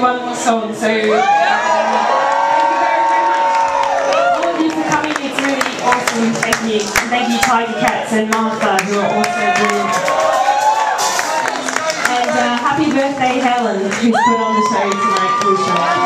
do one more song. So thank you very, very much. All of you for coming. It's really awesome. Thank you. And thank you, Tigercats and Martha, who are also brilliant. And uh, happy birthday, Helen, who's put on the show tonight.